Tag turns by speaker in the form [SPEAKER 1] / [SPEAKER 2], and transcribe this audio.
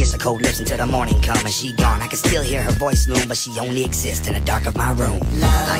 [SPEAKER 1] kiss her cold lips until the morning come and she gone. I can still hear her voice loom, but she only exists in the dark of my room. I.